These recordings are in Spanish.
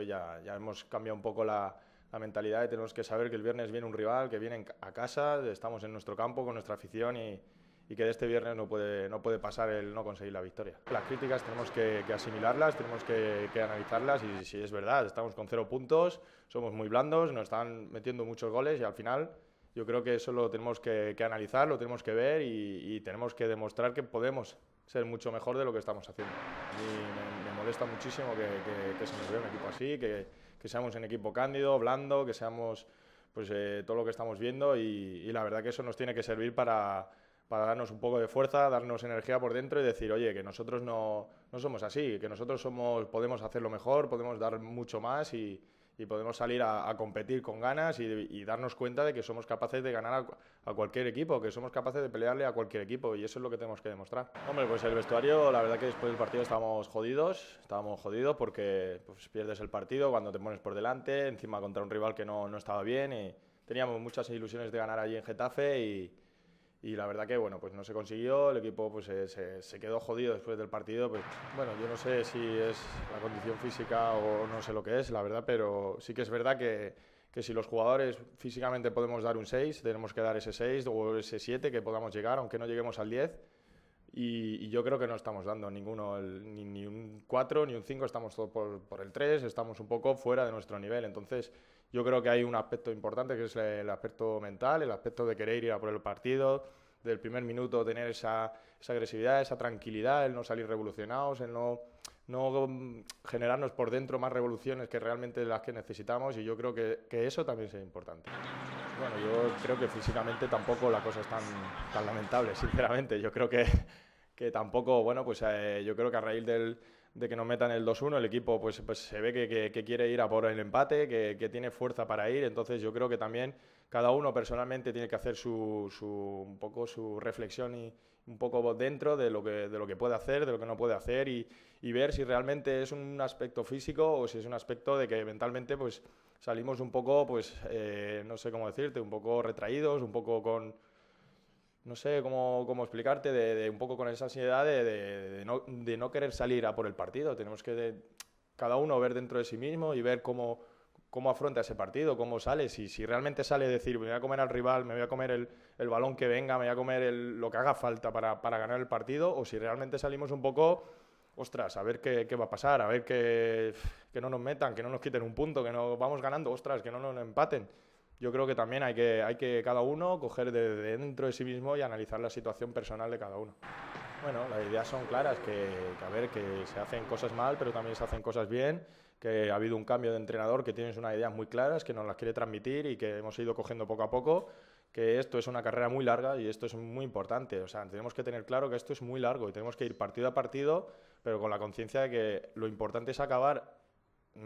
hoy ya, ya hemos cambiado un poco la, la mentalidad y tenemos que saber que el viernes viene un rival, que viene a casa, estamos en nuestro campo con nuestra afición y, y que de este viernes no puede, no puede pasar el no conseguir la victoria. Las críticas tenemos que, asimilarlas, tenemos que, analizarlas y si es verdad, estamos con cero puntos, somos muy blandos, nos están metiendo muchos goles y al final yo creo que eso lo tenemos que, analizar, lo tenemos que ver y, tenemos que demostrar que podemos ser mucho mejor de lo que estamos haciendo. Me, molesta muchísimo que, se nos vea un equipo así, que, seamos un equipo cándido, blando, que seamos pues eh, todo lo que estamos viendo y, la verdad que eso nos tiene que servir para, para darnos un poco de fuerza, darnos energía por dentro y decir, oye, que nosotros no, no somos así, que nosotros somos, podemos hacerlo mejor, podemos dar mucho más y, y podemos salir a, competir con ganas y, darnos cuenta de que somos capaces de ganar a, cualquier equipo, que somos capaces de pelearle a cualquier equipo y eso es lo que tenemos que demostrar. Hombre, pues el vestuario, la verdad que después del partido estábamos jodidos, estábamos jodidos porque pues, pierdes el partido cuando te pones por delante, encima contra un rival que no, no estaba bien y teníamos muchas ilusiones de ganar allí en Getafe y y la verdad que bueno pues no se consiguió el equipo pues se, se, quedó jodido después del partido pues bueno yo no sé si es la condición física o no sé lo que es la verdad pero sí que es verdad que, que si los jugadores físicamente podemos dar un 6 tenemos que dar ese 6 o ese 7 que podamos llegar aunque no lleguemos al 10 y, yo creo que no estamos dando ninguno ni, ni, un 4 ni un 5 estamos todos por, por el 3 estamos un poco fuera de nuestro nivel. Entonces yo creo que hay un aspecto importante que es el aspecto mental, el aspecto de querer ir a por el partido, del primer minuto tener esa, esa agresividad, esa tranquilidad, el no salir revolucionados, el no, no generarnos por dentro más revoluciones que realmente las que necesitamos y yo creo que, que, eso también es importante. Bueno, yo creo que físicamente tampoco la cosa es tan, tan lamentable, sinceramente. Yo creo que, que tampoco, bueno, pues eh, yo creo que a raíz del de que nos metan el 2-1, el equipo pues, pues se ve que, que, quiere ir a por el empate, que, que, tiene fuerza para ir, entonces yo creo que también cada uno personalmente tiene que hacer su, su, un poco su reflexión y un poco dentro de lo que, de lo que puede hacer, de lo que no puede hacer y, y ver si realmente es un aspecto físico o si es un aspecto de que mentalmente pues salimos un poco, pues eh, no sé cómo decirte, un poco retraídos, un poco con no sé cómo, cómo explicarte, de, un poco con esa ansiedad de, de, no, de, no, querer salir a por el partido. Tenemos que cada uno ver dentro de sí mismo y ver cómo, cómo afronta ese partido, cómo sale. Si, si realmente sale decir, me voy a comer al rival, me voy a comer el, el balón que venga, me voy a comer lo que haga falta para, para, ganar el partido, o si realmente salimos un poco, ostras, a ver qué, qué va a pasar, a ver que, que no nos metan, que no nos quiten un punto, que no vamos ganando, ostras, que no nos empaten yo creo que también hay que, hay que cada uno coger de, dentro de sí mismo y analizar la situación personal de cada uno. Bueno, las ideas son claras, que, a ver, que se hacen cosas mal, pero también se hacen cosas bien, que ha habido un cambio de entrenador, que tienes unas ideas muy claras, que nos las quiere transmitir y que hemos ido cogiendo poco a poco, que esto es una carrera muy larga y esto es muy importante. O sea, tenemos que tener claro que esto es muy largo y tenemos que ir partido a partido, pero con la conciencia de que lo importante es acabar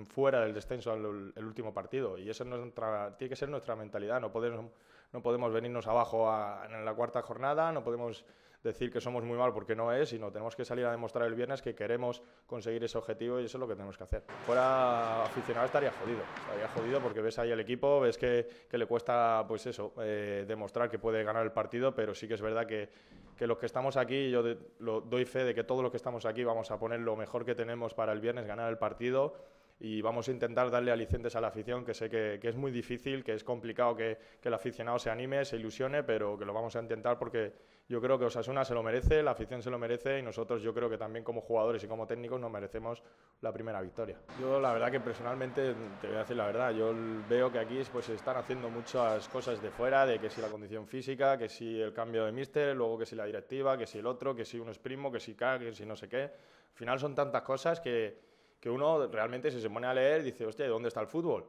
fuera del descenso al el último partido. Y eso tiene que ser nuestra mentalidad. No podemos no podemos venirnos abajo en la cuarta jornada no podemos decir que somos muy mal porque no es sino tenemos que salir a demostrar el viernes que queremos conseguir ese objetivo y eso es lo que tenemos que hacer. Fuera aficionado estaría jodido estaría jodido porque ves ahí el equipo ves que, que le cuesta pues eso eh, demostrar que puede ganar el partido pero sí que es verdad que, que los que estamos aquí yo lo, doy fe de que todos los que estamos aquí vamos a poner lo mejor que tenemos para el viernes ganar el partido y vamos a intentar darle alicientes a la afición, que sé que, que es muy difícil, que es complicado que, que, el aficionado se anime, se ilusione, pero que lo vamos a intentar porque yo creo que Osasuna se lo merece, la afición se lo merece y nosotros yo creo que también como jugadores y como técnicos nos merecemos la primera victoria. Yo la verdad que personalmente, te voy a decir la verdad, yo veo que aquí pues se están haciendo muchas cosas de fuera, de que si la condición física, que si el cambio de míster, luego que si la directiva, que si el otro, que si uno es primo, que si K, que si no sé qué. Al final son tantas cosas que que uno realmente si se pone a leer dice, hostia, ¿dónde está el fútbol?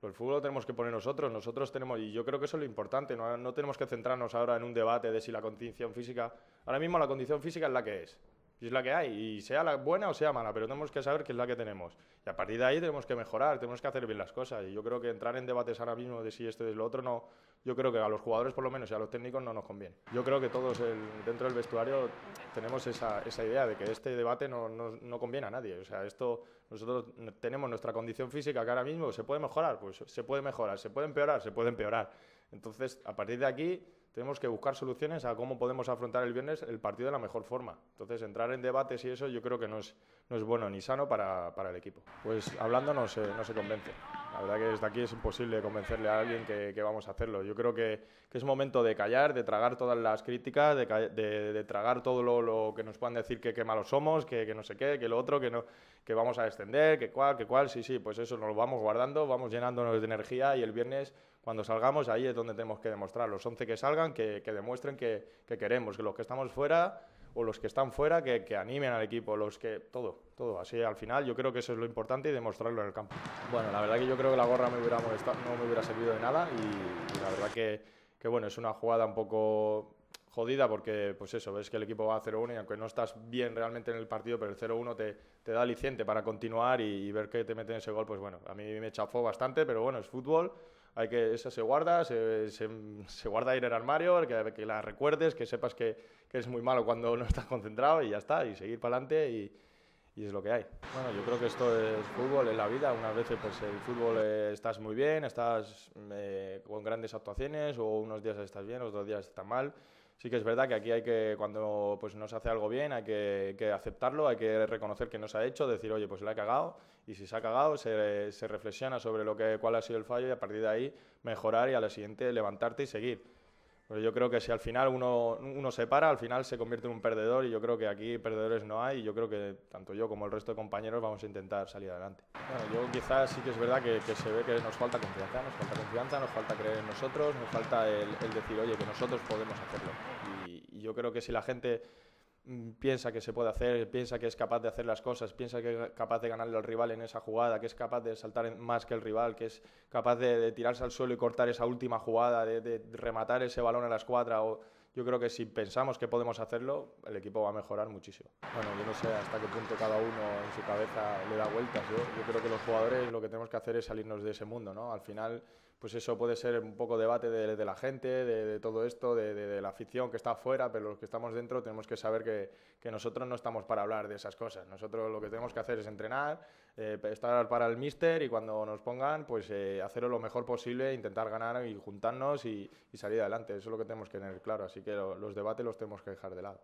Pues el fútbol lo tenemos que poner nosotros, nosotros tenemos, y yo creo que eso es lo importante, no, no tenemos que centrarnos ahora en un debate de si la condición física, ahora mismo la condición física es la que es, es la que hay, y sea la buena o sea mala, pero tenemos que saber qué es la que tenemos. Y a partir de ahí tenemos que mejorar, tenemos que hacer bien las cosas. Y yo creo que entrar en debates ahora mismo de si esto es lo otro, no, yo creo que a los jugadores por lo menos y a los técnicos no nos conviene. Yo creo que todos dentro del vestuario tenemos esa, esa, idea de que este debate no, no, no, conviene a nadie. O sea, esto, nosotros tenemos nuestra condición física que ahora mismo se puede mejorar, pues se puede mejorar, se puede empeorar, se puede empeorar Entonces, a partir de aquí, tenemos que buscar soluciones a cómo podemos afrontar el viernes el partido de la mejor forma. Entonces, entrar en debates y eso yo creo que no es, no es bueno ni sano para, para el equipo. Pues hablando no se, no se convence. La verdad que desde aquí es imposible convencerle a alguien que, que vamos a hacerlo. Yo creo que, que, es momento de callar, de tragar todas las críticas, de, de, de tragar todo lo, lo, que nos puedan decir que qué malos somos, que, que, no sé qué, que lo otro, que, no, que vamos a extender, que cual, que cual. Sí, sí, pues eso nos lo vamos guardando, vamos llenándonos de energía y el viernes cuando salgamos ahí es donde tenemos que demostrar. Los 11 que salgan, que, que demuestren que, que, queremos, que los que estamos fuera o los que están fuera, que, que, animen al equipo, los que todo, todo. Así al final yo creo que eso es lo importante y demostrarlo en el campo. Bueno, la verdad que yo creo que la gorra me hubiera molestado, no me hubiera servido de nada y, y la verdad que, que, bueno, es una jugada un poco jodida porque, pues eso, ves que el equipo va a 0-1 y aunque no estás bien realmente en el partido, pero el 0-1 te, te, da aliciente para continuar y, y, ver que te meten ese gol, pues bueno, a mí me chafó bastante, pero bueno, es fútbol hay que, esa se guarda, se, se, se guarda ahí en el armario, que, que, la recuerdes, que sepas que, que es muy malo cuando no estás concentrado y ya está, y seguir para adelante y, y, es lo que hay. Bueno, yo creo que esto es fútbol, en la vida, unas veces pues el fútbol eh, estás muy bien, estás eh, con grandes actuaciones, o unos días estás bien, otros días estás mal, sí que es verdad que aquí hay que, cuando pues, no se hace algo bien, hay que, aceptarlo, hay que reconocer que no se ha hecho, decir, oye, pues la he cagado, y si se ha cagado, se, se, reflexiona sobre lo que, cuál ha sido el fallo y a partir de ahí mejorar y a la siguiente levantarte y seguir. Pero yo creo que si al final uno, uno se para, al final se convierte en un perdedor y yo creo que aquí perdedores no hay y yo creo que tanto yo como el resto de compañeros vamos a intentar salir adelante. Bueno, yo quizás sí que es verdad que, que, se ve que nos falta confianza, nos falta confianza, nos falta creer en nosotros, nos falta el, decir, oye, que nosotros podemos hacerlo. Y, yo creo que si la gente piensa que se puede hacer, piensa que es capaz de hacer las cosas, piensa que es capaz de ganarle al rival en esa jugada, que es capaz de saltar más que el rival, que es capaz de, tirarse al suelo y cortar esa última jugada, de, rematar ese balón a la escuadra. O, yo creo que si pensamos que podemos hacerlo, el equipo va a mejorar muchísimo. Bueno, yo no sé hasta qué punto cada uno en su cabeza le da vueltas. Yo creo que los jugadores lo que tenemos que hacer es salirnos de ese mundo, ¿no? Al final pues eso puede ser un poco debate de, la gente, de, todo esto, de, la afición que está afuera, pero los que estamos dentro tenemos que saber que, que, nosotros no estamos para hablar de esas cosas. Nosotros lo que tenemos que hacer es entrenar, eh, estar para el míster y cuando nos pongan, pues eh, hacerlo lo mejor posible, intentar ganar y juntarnos y, salir adelante. Eso es lo que tenemos que tener claro. Así que lo, los debates los tenemos que dejar de lado.